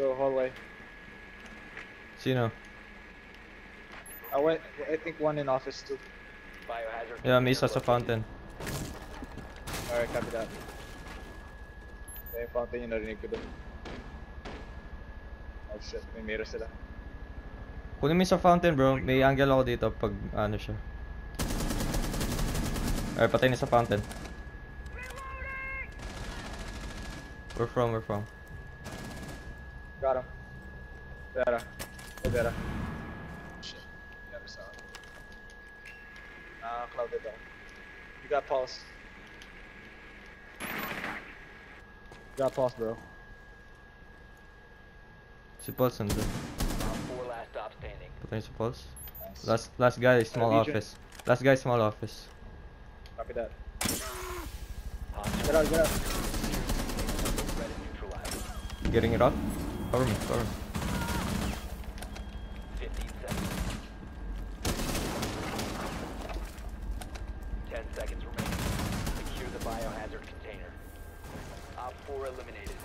Go hallway. Sino? I went. I think one in office too. Biohazard Yeah, may isa container sa fountain. Alright, copy that. Okay, fountain yung narinig ko dun. Oh shit, may mirror sila. Kunin mo yung sa fountain bro, may angle ako dito pag ano siya. Alright, patay na sa fountain. Where from, where from? Got him. Better. Hey, better. Shit. Never saw him. Ah, clouded ako. You got pulse. Got pulse, bro. Si Pulse nandun. Op four last stop standing. Patay na si Pulse. Nice. Last, last guy, small Legion. office. Last guy, small office. Copy that. Get out, get out. neutralized. Getting it up? Cover me, cover me. 15 seconds. 10 seconds remaining. Secure the biohazard container. Op 4 eliminated.